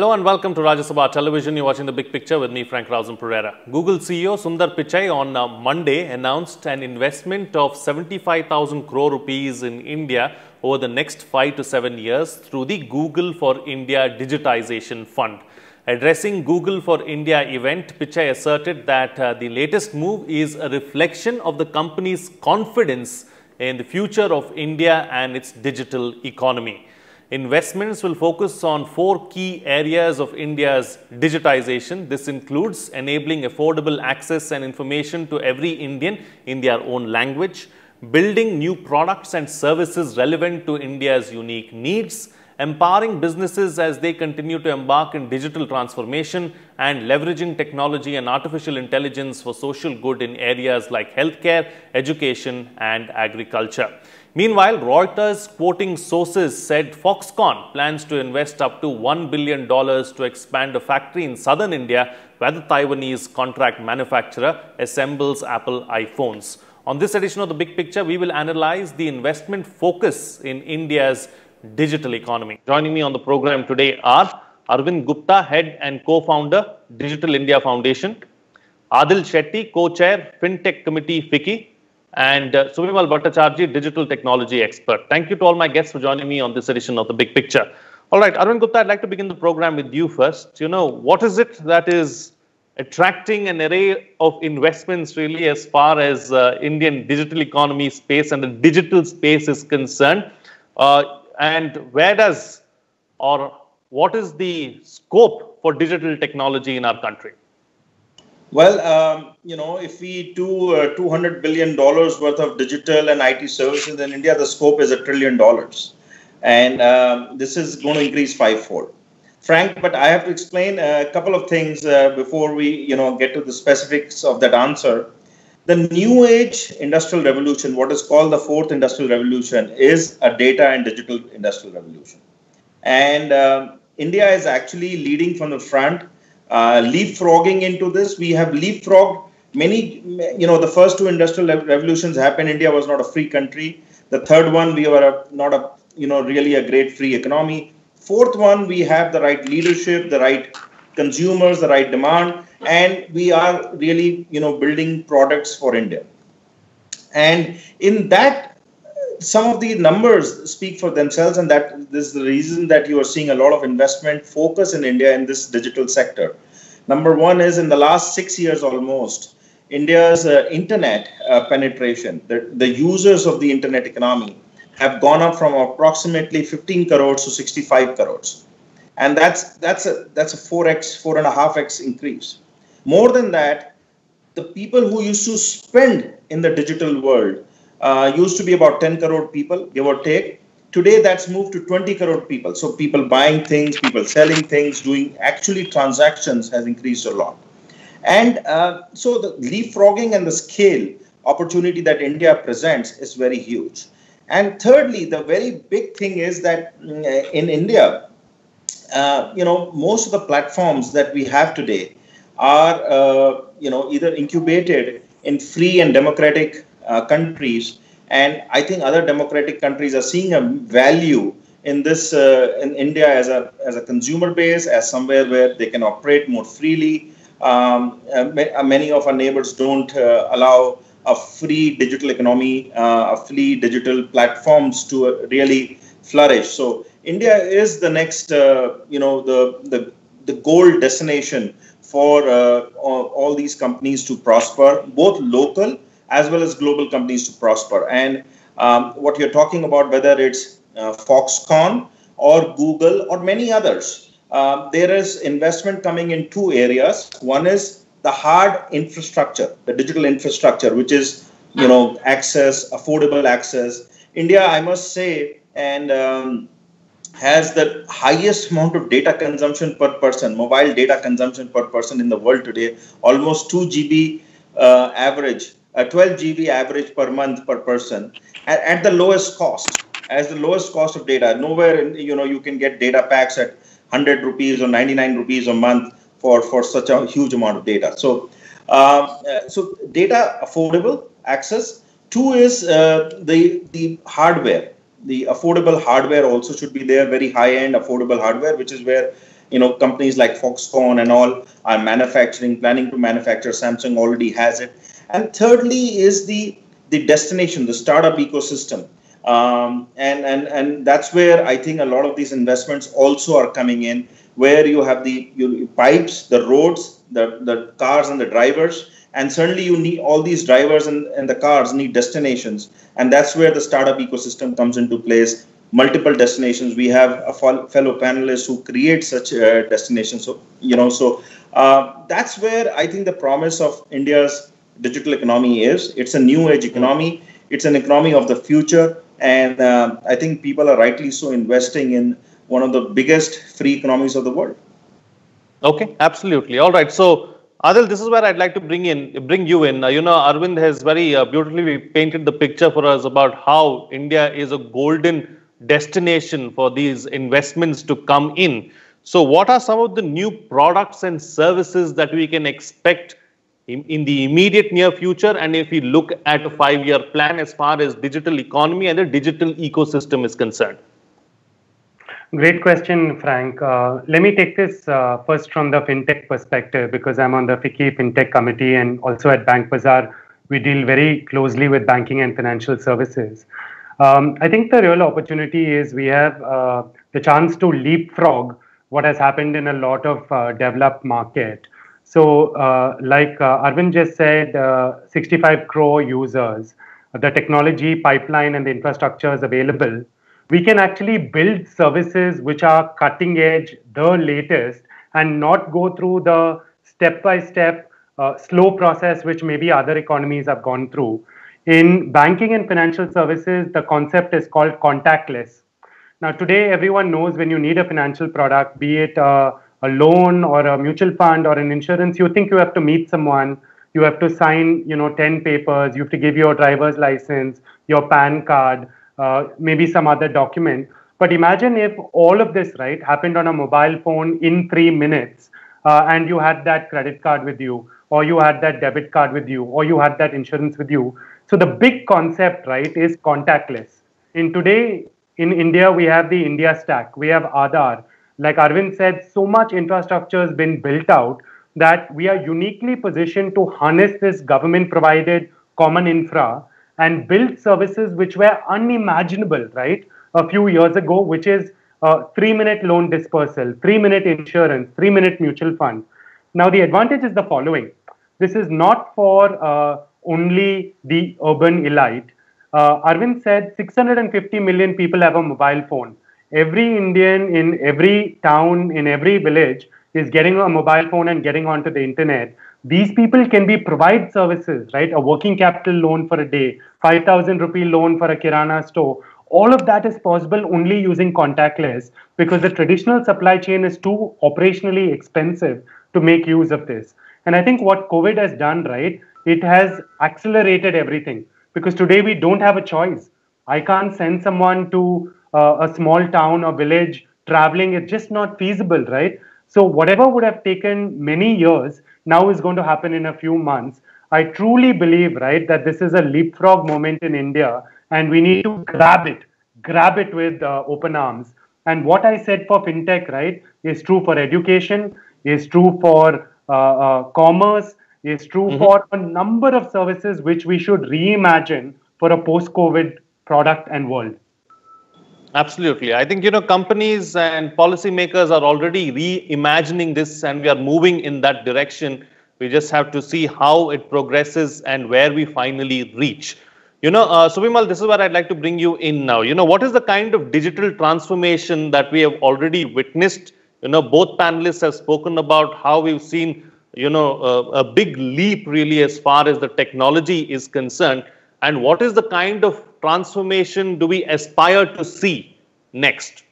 Hello and welcome to Rajya Sabha Television. You're watching the big picture with me, Frank Rausan Pereira. Google CEO Sundar Pichai on uh, Monday announced an investment of 75,000 crore rupees in India over the next five to seven years through the Google for India Digitization Fund. Addressing Google for India event, Pichai asserted that uh, the latest move is a reflection of the company's confidence in the future of India and its digital economy. Investments will focus on four key areas of India's digitization. This includes enabling affordable access and information to every Indian in their own language, building new products and services relevant to India's unique needs, empowering businesses as they continue to embark in digital transformation and leveraging technology and artificial intelligence for social good in areas like healthcare, education and agriculture. Meanwhile, Reuters quoting sources said Foxconn plans to invest up to $1 billion to expand a factory in southern India where the Taiwanese contract manufacturer assembles Apple iPhones. On this edition of The Big Picture, we will analyze the investment focus in India's digital economy. Joining me on the program today are Arvind Gupta, head and co-founder, Digital India Foundation, Adhil Shetty, co-chair, FinTech Committee, FICCI, and uh, Subimal Bhattacharjee, digital technology expert. Thank you to all my guests for joining me on this edition of The Big Picture. All right, Arvind Gupta, I'd like to begin the program with you first. You know, what is it that is attracting an array of investments really as far as uh, Indian digital economy space and the digital space is concerned? Uh, and where does or what is the scope for digital technology in our country? Well, um, you know, if we do uh, 200 billion dollars worth of digital and IT services in India, the scope is a trillion dollars, and um, this is going to increase fivefold. Frank, but I have to explain a couple of things uh, before we, you know, get to the specifics of that answer. The new age industrial revolution, what is called the fourth industrial revolution, is a data and digital industrial revolution, and uh, India is actually leading from the front uh, leapfrogging into this. We have leapfrogged many, you know, the first two industrial revolutions happened. India was not a free country. The third one, we were a, not a, you know, really a great free economy. Fourth one, we have the right leadership, the right consumers, the right demand, and we are really, you know, building products for India. And in that, some of the numbers speak for themselves, and that this is the reason that you are seeing a lot of investment focus in India in this digital sector. Number one is in the last six years almost, India's uh, internet uh, penetration, the, the users of the internet economy have gone up from approximately 15 crores to 65 crores. And that's that's a that's a 4x, four and a half x increase. More than that, the people who used to spend in the digital world uh, used to be about 10 crore people, give or take. Today, that's moved to 20 crore people. So, people buying things, people selling things, doing actually transactions has increased a lot. And uh, so, the leapfrogging and the scale opportunity that India presents is very huge. And thirdly, the very big thing is that mm, in India, uh, you know, most of the platforms that we have today are, uh, you know, either incubated in free and democratic uh, countries. And I think other democratic countries are seeing a value in this uh, in India as a as a consumer base, as somewhere where they can operate more freely. Um, uh, uh many of our neighbors don't uh, allow a free digital economy, uh, a free digital platforms to really flourish. So India is the next, you know, the the the gold destination for all, all these companies to prosper, both local as well as global companies to prosper. And um, what you're talking about, whether it's uh, Foxconn or Google or many others, uh, there is investment coming in two areas. One is the hard infrastructure, the digital infrastructure, which is you know access, affordable access. India, I must say, and um, has the highest amount of data consumption per person, mobile data consumption per person in the world today, almost 2 GB uh, average a 12 GB average per month per person at, at, the lowest cost, as the lowest cost of data. Nowhere, in, you know, you can get data packs at 100 rupees or 99 rupees a month for, for such a huge amount of data. So, uh, so data affordable access. Two is uh, the the hardware. The affordable hardware also should be there. Very high end affordable hardware, which is where you know, companies like Foxconn and all are manufacturing, planning to manufacture. Samsung already has it. And thirdly is the the destination, the startup ecosystem. Um, and, and, and that's where I think a lot of these investments also are coming in, where you have the pipes, the roads, the, the cars and the drivers. And certainly you need all these drivers and, and the cars need destinations. And that's where the startup ecosystem comes into place. Multiple destinations. We have a fellow panelist who creates such uh, destinations. So, you know, so uh, that's where I think the promise of India's digital economy is. It's a new age economy. It's an economy of the future and uh, I think people are rightly so investing in one of the biggest free economies of the world. Okay, absolutely. All right. So, Adhil, this is where I'd like to bring in, bring you in. Uh, you know, Arvind has very uh, beautifully painted the picture for us about how India is a golden destination for these investments to come in. So, what are some of the new products and services that we can expect in, in the immediate near future and if we look at a five year plan as far as digital economy and the digital ecosystem is concerned? Great question, Frank. Uh, let me take this uh, first from the fintech perspective because I'm on the FICCI fintech committee and also at BankBazaar, we deal very closely with banking and financial services. Um, I think the real opportunity is we have uh, the chance to leapfrog what has happened in a lot of uh, developed market. So, uh, like uh, Arvind just said, uh, 65 crore users, the technology pipeline and the infrastructure is available. We can actually build services which are cutting edge, the latest, and not go through the step by step slow process which maybe other economies have gone through. In banking and financial services, the concept is called contactless. Now, today, everyone knows when you need a financial product, be it a a loan or a mutual fund or an insurance, you think you have to meet someone, you have to sign, you know, 10 papers, you have to give your driver's license, your PAN card, uh, maybe some other document. But imagine if all of this, right, happened on a mobile phone in three minutes uh, and you had that credit card with you, or you had that debit card with you, or you had that insurance with you. So the big concept, right, is contactless. In today, in India, we have the India stack, we have Aadhaar, like Arvind said, so much infrastructure has been built out that we are uniquely positioned to harness this government provided common infra and build services which were unimaginable, right? A few years ago, which is uh, three minute loan dispersal, three minute insurance, three minute mutual fund. Now, the advantage is the following this is not for uh, only the urban elite. Uh, Arvind said 650 million people have a mobile phone every Indian in every town, in every village is getting a mobile phone and getting onto the internet. These people can be provide services, right? A working capital loan for a day, 5,000 rupee loan for a Kirana store. All of that is possible only using contactless because the traditional supply chain is too operationally expensive to make use of this. And I think what COVID has done, right, it has accelerated everything because today we don't have a choice. I can't send someone to uh, a small town or village traveling is just not feasible, right? So whatever would have taken many years now is going to happen in a few months. I truly believe, right, that this is a leapfrog moment in India and we need to grab it, grab it with uh, open arms. And what I said for fintech, right, is true for education, is true for uh, uh, commerce, is true mm-hmm. for a number of services which we should reimagine for a post COVID product and world. Absolutely. I think, you know, companies and policymakers are already reimagining this and we are moving in that direction. We just have to see how it progresses and where we finally reach. You know, uh, Subimal, this is where I'd like to bring you in now. You know, what is the kind of digital transformation that we have already witnessed? You know, both panelists have spoken about how we've seen, you know, uh, a big leap really as far as the technology is concerned. And what is the kind of transformation do we aspire to see next?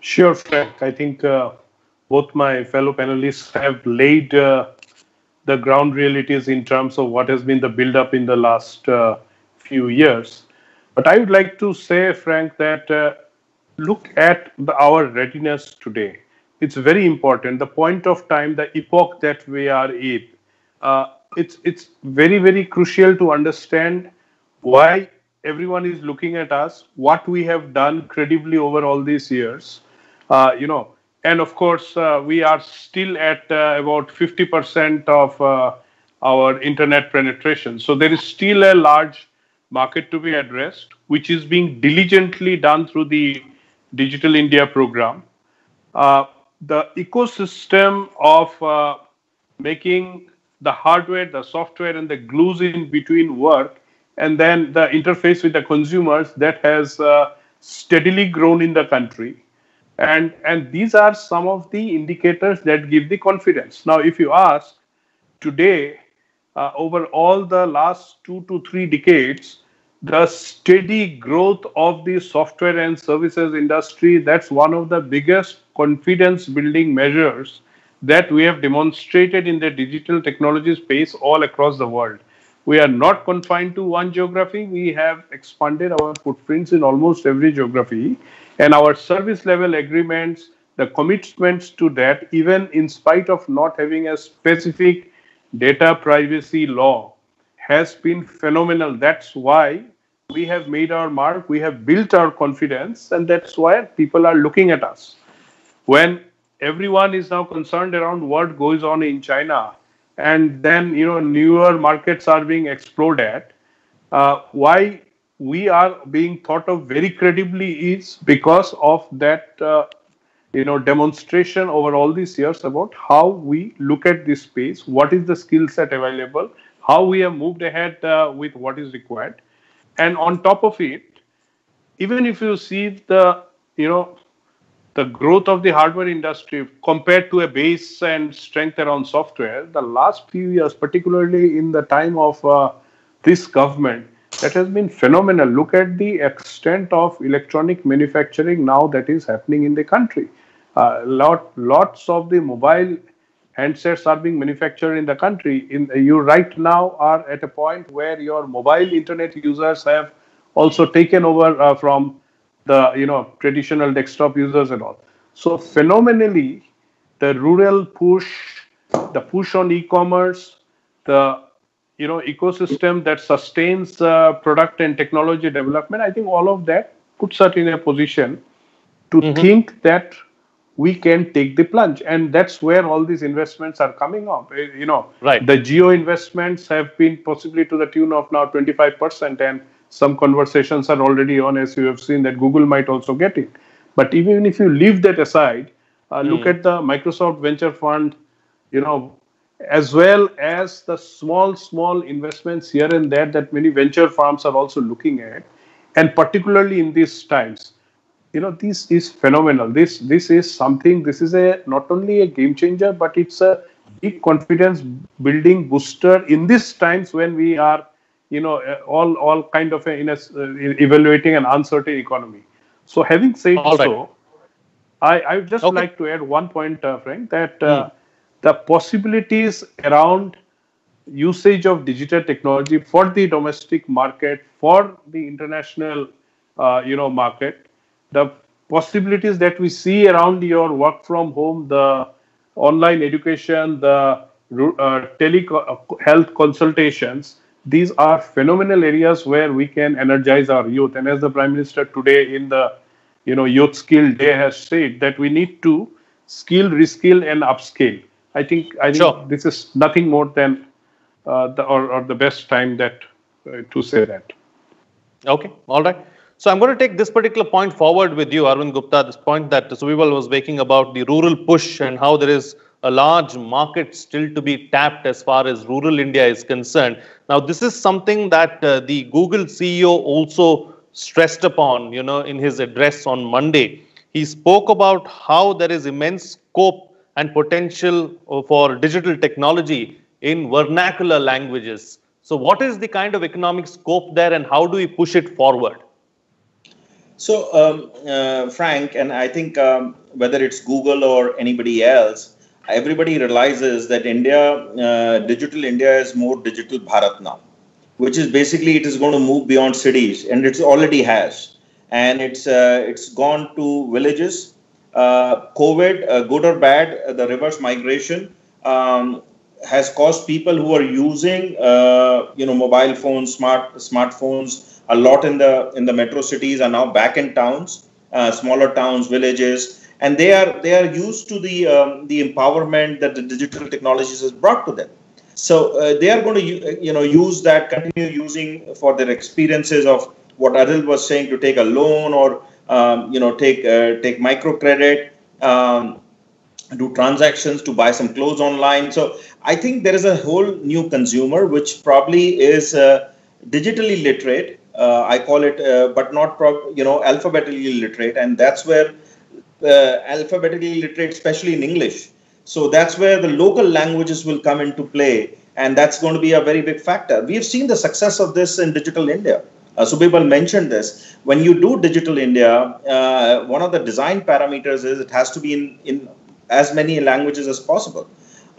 Sure, Frank. I think uh, both my fellow panelists have laid uh, the ground realities in terms of what has been the build-up in the last uh, few years. But I would like to say, Frank, that uh, look at the, our readiness today. It's very important. The point of time, the epoch that we are in, uh, it's it's very very crucial to understand why everyone is looking at us, what we have done credibly over all these years, uh, you know, and of course, uh, we are still at uh, about 50% of uh, our internet penetration. So there is still a large market to be addressed, which is being diligently done through the Digital India program. Uh, the ecosystem of uh, making the hardware, the software, and the glues in between work, and then the interface with the consumers that has uh, steadily grown in the country. And, and these are some of the indicators that give the confidence. Now, if you ask today, uh, over all the last two to three decades, the steady growth of the software and services industry, that's one of the biggest confidence building measures that we have demonstrated in the digital technology space all across the world. We are not confined to one geography. We have expanded our footprints in almost every geography. And our service level agreements, the commitments to that, even in spite of not having a specific data privacy law, has been phenomenal. That's why we have made our mark, we have built our confidence, and that's why people are looking at us. When everyone is now concerned around what goes on in China, and then you know newer markets are being explored at, uh, why we are being thought of very credibly is because of that uh, you know demonstration over all these years about how we look at this space what is the skill set available how we have moved ahead uh, with what is required. And on top of it even if you see the you know the growth of the hardware industry compared to a base and strength around software the last few years particularly in the time of uh, this government that has been phenomenal look at the extent of electronic manufacturing now that is happening in the country uh, lot lots of the mobile handsets are being manufactured in the country. In you right now are at a point where your mobile internet users have also taken over uh, from the you know traditional desktop users and all. So phenomenally, the rural push, the push on e-commerce, the you know ecosystem that sustains uh, product and technology development. I think all of that puts us in a position to mm-hmm. think that we can take the plunge and that's where all these investments are coming up eh, you know right the Jio investments have been possibly to the tune of now 25% and some conversations are already on as you have seen that google might also get it but even if you leave that aside uh, mm. look hmm. at the microsoft venture fund you know as well as the small small investments here and there that many venture firms are also looking at and particularly in these times you know this is phenomenal this this is something this is a not only a game changer but it's a big confidence building booster in these times when we are you know uh, all all kind of a, in a, uh, evaluating an uncertain economy so having said all so right. i i would just okay. like to add one point uh, frank that uh, mm. the possibilities around usage of digital technology for the domestic market for the international uh, you know market the possibilities that we see around your work from home, the online education, the uh, telehealth consultations, these are phenomenal areas where we can energize our youth. And as the Prime Minister today in the you know Youth Skill Day has said that we need to skill, reskill, and upscale. I think I think sure. this is nothing more than uh, the or, or the best time that uh, to say that. Okay, all right. So I'm going to take this particular point forward with you, Arvind Gupta, this point that Subimal was making about the rural push and how there is a large market still to be tapped as far as rural India is concerned. Now, this is something that uh, the Google CEO also stressed upon, you know, in his address on Monday. He spoke about how there is immense scope and potential for digital technology in vernacular languages. So what is the kind of economic scope there and how do we push it forward? So, um, uh, Frank, and I think um, whether it's Google or anybody else, everybody realizes that India, uh, digital India is more digital Bharat now, which is basically it is going to move beyond cities, and it already has, and it's uh, it's gone to villages. Uh, COVID, uh, good or bad, uh, the reverse migration um, has caused people who are using, you know, mobile phones, smart smartphones a lot in the in the metro cities are now back in towns, uh, smaller towns, villages, and they are they are used to the um, the empowerment that the digital technologies has brought to them. So uh, they are going to you know use that, continue using for their experiences of what Adhil was saying to take a loan or um, you know take uh, take microcredit. Um, do transactions to buy some clothes online so i think there is a whole new consumer which probably is uh, digitally literate uh, i call it uh, but not you know alphabetically literate and that's where uh, alphabetically literate especially in english so that's where the local languages will come into play and that's going to be a very big factor we have seen the success of this in digital india uh, Subimal mentioned this. When you do digital India, uh, one of the design parameters is it has to be in, in as many languages as possible.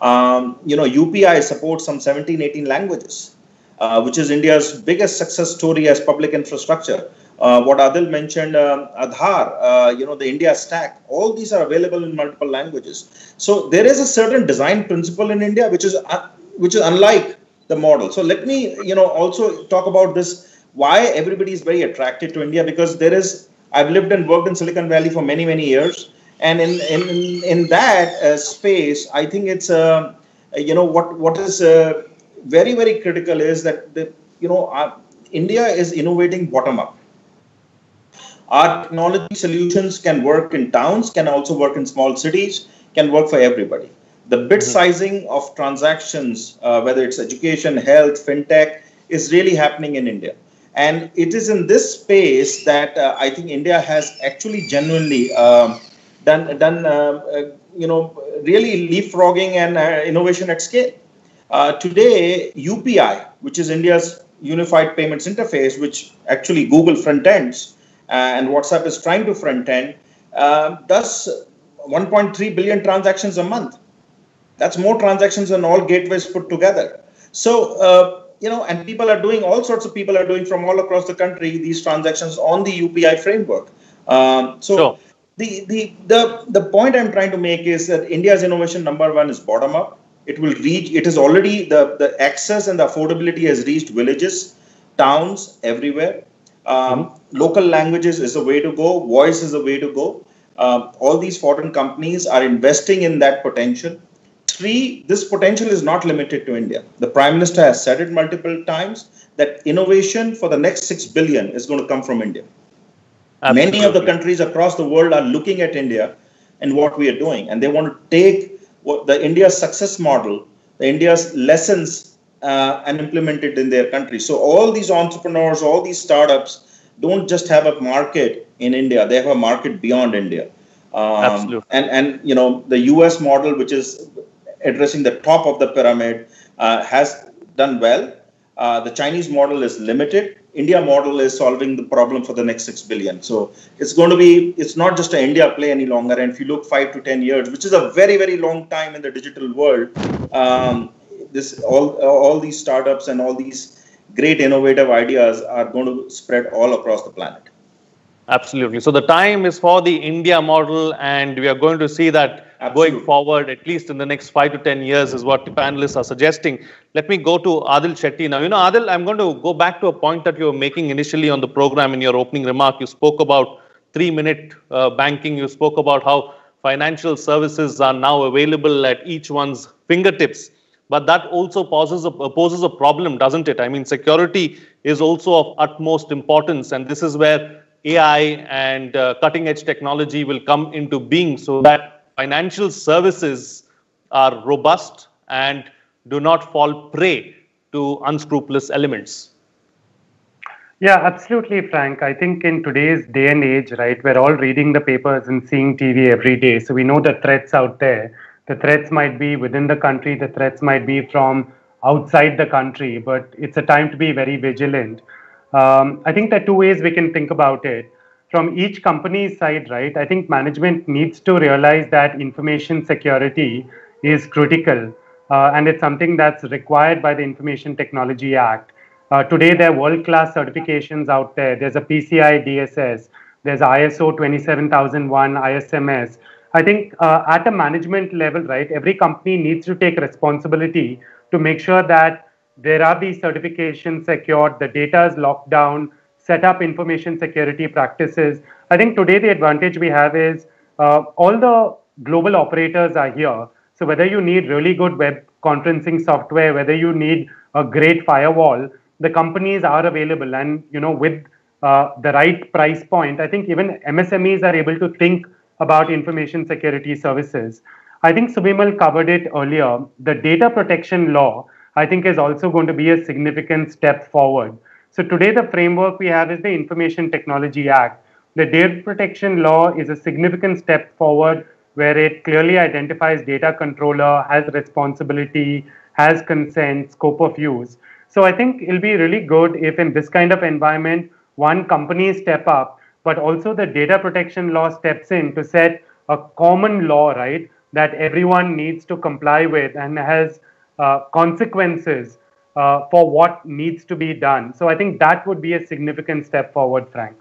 Um, you know, UPI supports some 17, 18 languages, uh, which is India's biggest success story as public infrastructure. Uh, what Adhil mentioned, um, Aadhaar, uh, you know, the India stack, all these are available in multiple languages. So there is a certain design principle in India, which is uh, which is unlike the model. So let me, you know, also talk about this. Why everybody is very attracted to India because there is. I've lived and worked in Silicon Valley for many many years and in in in that uh, space i think it's uh, you know what what is uh, very very critical is that the you know india is innovating bottom up our technology solutions can work in towns can also work in small cities can work for everybody the bit mm-hmm. sizing of transactions uh, whether it's education health fintech is really happening in india and it is in this space that uh, i think india has actually genuinely um, done done uh, uh, you know really leapfrogging and uh, innovation at scale. today, UPI, which is India's unified payments interface, which actually Google front ends and WhatsApp is trying to front end, does 1.3 billion transactions a month. That's more transactions than all gateways put together. So, uh, you know, and people are doing, all sorts of people are doing from all across the country these transactions on the UPI framework. Um, so, sure the, the, the, the point I'm trying to make is that India's innovation number one is bottom up. It will reach, it is already, the, the access and the affordability has reached villages, towns, everywhere. Um. Local languages is the way to go, voice is the way to go. Um, all these foreign companies are investing in that potential. Three, this potential is not limited to India. The Prime Minister has said it multiple times that innovation for the next 6 billion is going to come from India. Absolutely. Many of the countries across the world are looking at India and what we are doing, and they want to take what the India's success model, the India's lessons, uh, and implement it in their country. So all these entrepreneurs, all these startups, don't just have a market in India; they have a market beyond India. Um, Absolutely. And and you know the U.S. model, which is addressing the top of the pyramid, uh, has done well. Uh, the Chinese model is limited India model is solving the problem for the next 6 billion. So it's going to be, it's not just an India play any longer. And if you look five to 10 years, which is a very, very long time in the digital world, um, this all, all these startups and all these great innovative ideas are going to spread all across the planet. Absolutely. So the time is for the India model, and we are going to see that Absolutely. going forward, at least in the next five to 10 years, is what the panelists are suggesting. Let me go to Adhil Shetty now. You know, Adhil, I'm going to go back to a point that you were making initially on the program in your opening remark. You spoke about three minute uh, banking, you spoke about how financial services are now available at each one's fingertips. But that also poses a, poses a problem, doesn't it? I mean, security is also of utmost importance, and this is where AI and uh, cutting edge technology will come into being so that financial services are robust and do not fall prey to unscrupulous elements. Yeah, absolutely, Frank. I think in today's day and age, right, we're all reading the papers and seeing TV every day. So we know the threats out there. The threats might be within the country, the threats might be from outside the country, but it's a time to be very vigilant. Um, I think there are two ways we can think about it from each company's side, right, I think management needs to realize that information security is critical uh, and it's something that's required by the Information Technology Act. Uh, today, there are world class certifications out there. There's a PCI DSS, there's ISO 27001, ISMS. I think uh, at a management level, right, every company needs to take responsibility to make sure that there are these certifications secured, the data is locked down, set up information security practices. I think today the advantage we have is uh, all the global operators are here. So whether you need really good web conferencing software, whether you need a great firewall, the companies are available. And you know, with uh, the right price point, I think even MSMEs are able to think about information security services. I think Subimal covered it earlier. The data protection law, I think, is also going to be a significant step forward. So today, the framework we have is the Information Technology Act. The data protection law is a significant step forward where it clearly identifies data controller, has responsibility, has consent, scope of use. So I think it'll be really good if in this kind of environment, one company step up, but also the data protection law steps in to set a common law, right, that everyone needs to comply with and has uh, consequences uh, for what needs to be done. So I think that would be a significant step forward, Frank.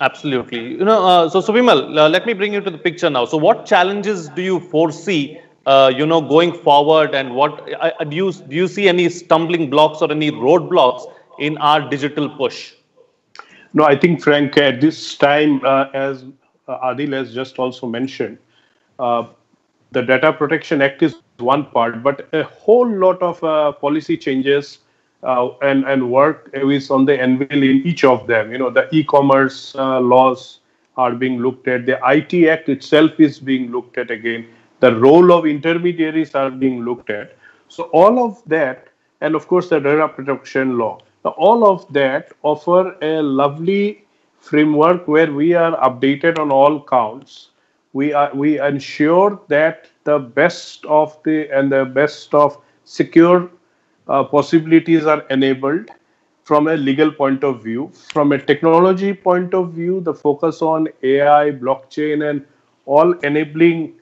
Absolutely. You know, uh, so Subimal, uh, let me bring you to the picture now. So, what challenges do you foresee, uh, you know, going forward, and what uh, do you do you see any stumbling blocks or any roadblocks in our digital push? No, I think Frank, at this time, uh, as uh, Adhil has just also mentioned, the Data Protection Act is one part, but a whole lot of policy changes uh, and and work is on the anvil in each of them. You know, the e-commerce uh, laws are being looked at. The IT Act itself is being looked at again. The role of intermediaries are being looked at. So all of that, and of course the data protection law. All of that offer a lovely framework where we are updated on all counts. We are we ensure that the best of the and the best of secure uh, possibilities are enabled from a legal point of view. From a technology point of view, the focus on AI, blockchain, and all enabling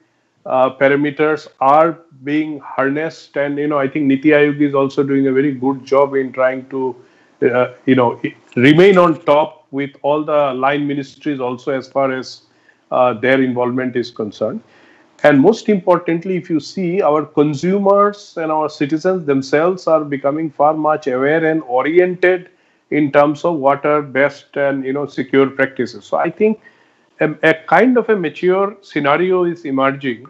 uh, parameters are being harnessed. And you know, I think Niti Aayog is also doing a very good job in trying to, uh, you know, remain on top with all the line ministries also as far as uh, their involvement is concerned. And most importantly, if you see our consumers and our citizens themselves are becoming far much aware and oriented in terms of what are best and you know secure practices. So I think a, a kind of a mature scenario is emerging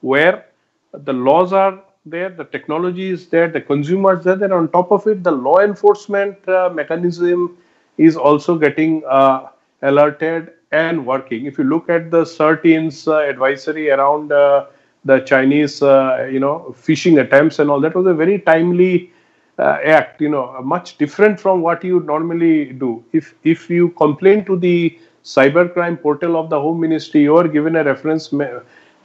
where the laws are there, the technology is there, the consumers there. And on top of it, the law enforcement uh, mechanism is also getting uh, alerted and working. If you look at the CERT-In's uh, advisory around uh, the Chinese, uh, you know, phishing attempts and all, that was a very timely uh, act. You know, much different from what you normally do. If if you complain to the cybercrime portal of the Home Ministry, you are given a reference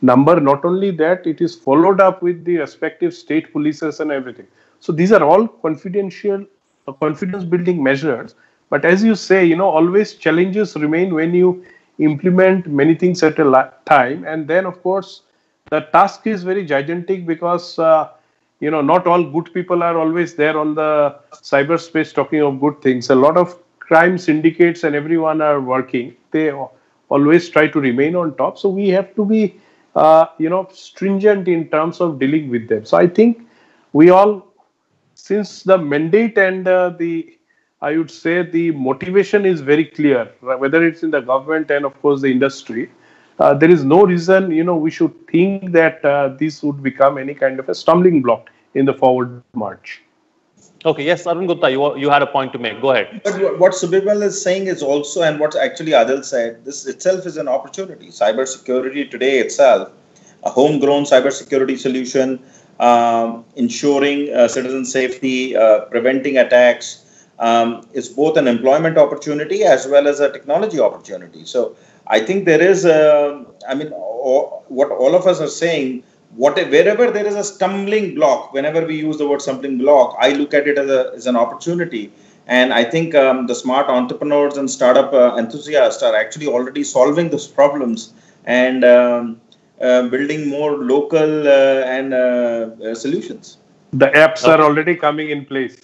number. Not only that, it is followed up with the respective state polices and everything. So these are all confidential, uh, confidence-building measures but as you say, you know, always challenges remain when you implement many things at a time. And then, of course, the task is very gigantic because, uh, you know, not all good people are always there on the cyberspace talking of good things. A lot of crime syndicates and everyone are working. They always try to remain on top. So we have to be, uh, you know, stringent in terms of dealing with them. So I think we all, since the mandate and uh, the I would say the motivation is very clear, whether it's in the government and of course the industry. Uh, there is no reason, you know, we should think that uh, this would become any kind of a stumbling block in the forward march. Okay, yes, Arun Gupta, you, you had a point to make. Go ahead. But what Subimal is saying is also, and what actually Adhil said, this itself is an opportunity. Cybersecurity today itself, a homegrown cybersecurity solution, um, ensuring uh, citizen safety, uh, preventing attacks, um, is both an employment opportunity as well as a technology opportunity. So I think there is, a, I mean, all, what all of us are saying, what wherever there is a stumbling block, whenever we use the word stumbling block, I look at it as, a, as an opportunity. And I think um, the smart entrepreneurs and startup uh, enthusiasts are actually already solving those problems and um, uh, building more local uh, and uh, uh, solutions. The apps are already coming in place.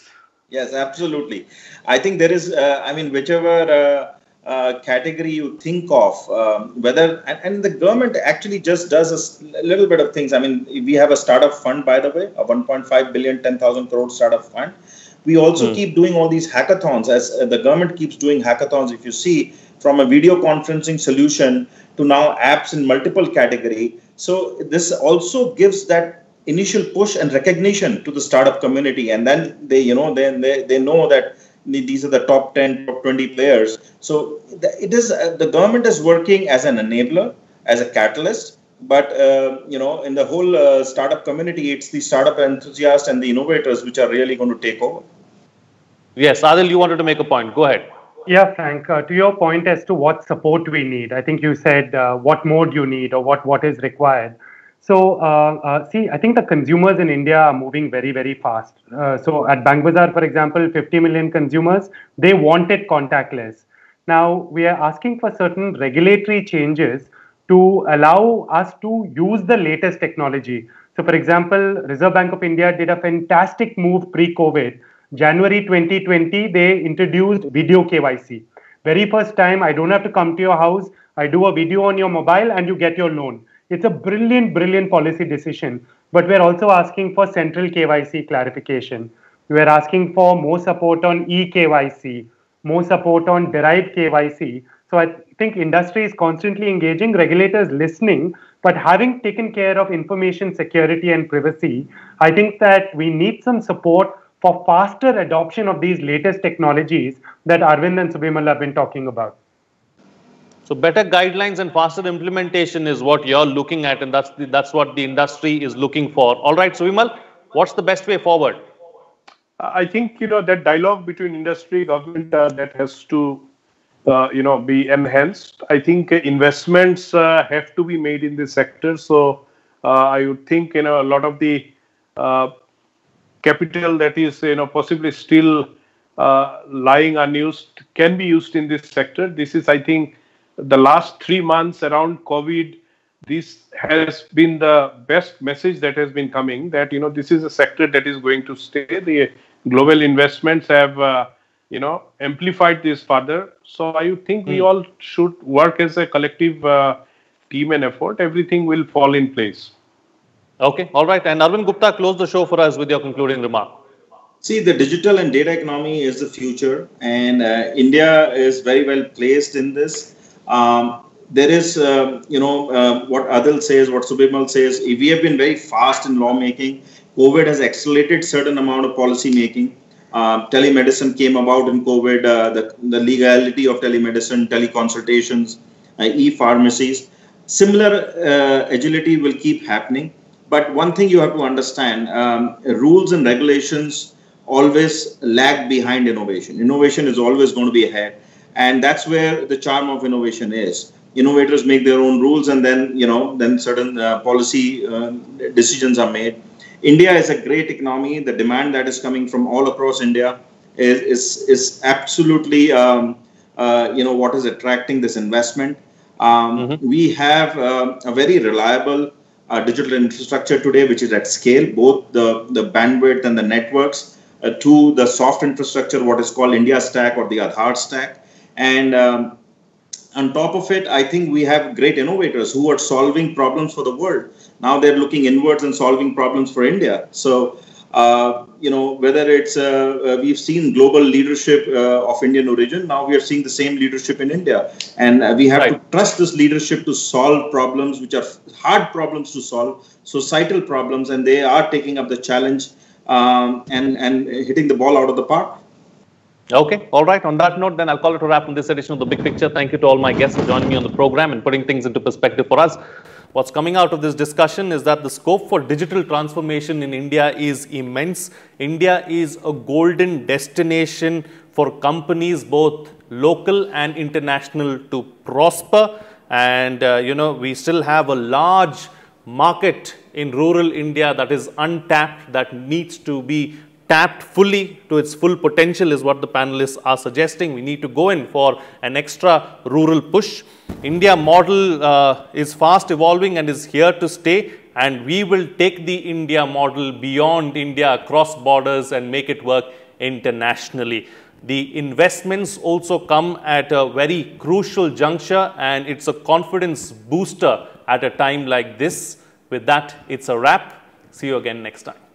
Yes, absolutely. I think there is, uh, I mean, whichever uh, category you think of, um, whether, and, and, the government actually just does a little bit of things. I mean, we have a startup fund, by the way, a 1.5 billion, 10,000 crore startup fund. We also mm. keep doing all these hackathons as uh, the government keeps doing hackathons. If you see, from a video conferencing solution to now apps in multiple category. So this also gives that initial push and recognition to the startup community, and then they, you know, then they, they know that these are the top 10 top 20 players. So it is uh, the government is working as an enabler as a catalyst but uh, you know in the whole uh, startup community it's the startup enthusiasts and the innovators which are really going to take over. Yes adhil you wanted to make a point. Go ahead. Yeah frank uh, to your point as to what support we need i think you said uh, what do you need or what what is required so uh, uh, see, I think the consumers in India are moving very, very fast. Uh, so at BankBazaar, for example, 50 million consumers, they wanted contactless. Now we are asking for certain regulatory changes to allow us to use the latest technology. So for example, Reserve Bank of India did a fantastic move pre-COVID. January 2020, they introduced video KYC. Very first time, I don't have to come to your house. I do a video on your mobile and you get your loan. It's a brilliant, brilliant policy decision. But we're also asking for central KYC clarification. We're asking for more support on e-KYC, more support on derived KYC. So I think industry is constantly engaging, regulators listening, but having taken care of information security and privacy, I think that we need some support for faster adoption of these latest technologies that Arvind and Subimal have been talking about. So better guidelines and faster implementation is what you're looking at, and that's the, that's what the industry is looking for. All right, Subimal, what's the best way forward? I think you know that dialogue between industry government uh, that has to uh, you know be enhanced. I think uh, investments uh, have to be made in this sector. So uh, I would think you know a lot of the uh, capital that is you know possibly still lying unused can be used in this sector. This is I think the last three months around COVID, this has been the best message that has been coming that, you know, this is a sector that is going to stay. The global investments have, uh, you know, amplified this further. So I think mm. we hmm. all should work as a collective uh, team and effort. Everything will fall in place. Okay, all right. And Arvind Gupta, close the show for us with your concluding remark. See, the digital and data economy is the future, and uh, India is very well placed in this. Um, there is, uh, you know, uh, what Adhil says, what Subimal says. We have been very fast in lawmaking. COVID has accelerated certain amount of policy making. Uh, telemedicine came about in COVID. Uh, the, the legality of telemedicine, teleconsultations, uh, e-pharmacies. Similar uh, agility will keep happening. But one thing you have to understand: um, rules and regulations always lag behind innovation. Innovation is always going to be ahead and that's where the charm of innovation is. Innovators make their own rules and then you know then certain uh, policy uh, decisions are made. India is a great economy. The demand that is coming from all across india is is, is absolutely um, uh, you know what is attracting this investment. Um, mm-hmm. we have uh, a very reliable uh, digital infrastructure today which is at scale both the the bandwidth and the networks uh, to the soft infrastructure what is called india stack or the aadhaar stack and um, on top of it, I think we have great innovators who are solving problems for the world. Now they're looking inwards and solving problems for India. So, uh, you know, whether it's, uh, uh, we've seen global leadership uh, of Indian origin, now we are seeing the same leadership in India. And uh, we have right. to trust this leadership to solve problems which are hard problems to solve, societal problems, and they are taking up the challenge um, and, and hitting the ball out of the park. Okay, all right. On that note, then I'll call it a wrap on this edition of The Big Picture. Thank you to all my guests for joining me on the program and putting things into perspective for us. What's coming out of this discussion is that the scope for digital transformation in India is immense. India is a golden destination for companies, both local and international, to prosper. And, uh, you know, we still have a large market in rural India that is untapped, that needs to be tapped fully to its full potential is what the panelists are suggesting. We need to go in for an extra rural push. India model uh, is fast evolving and is here to stay and we will take the India model beyond India across borders and make it work internationally. The investments also come at a very crucial juncture and it's a confidence booster at a time like this. With that, it's a wrap. See you again next time.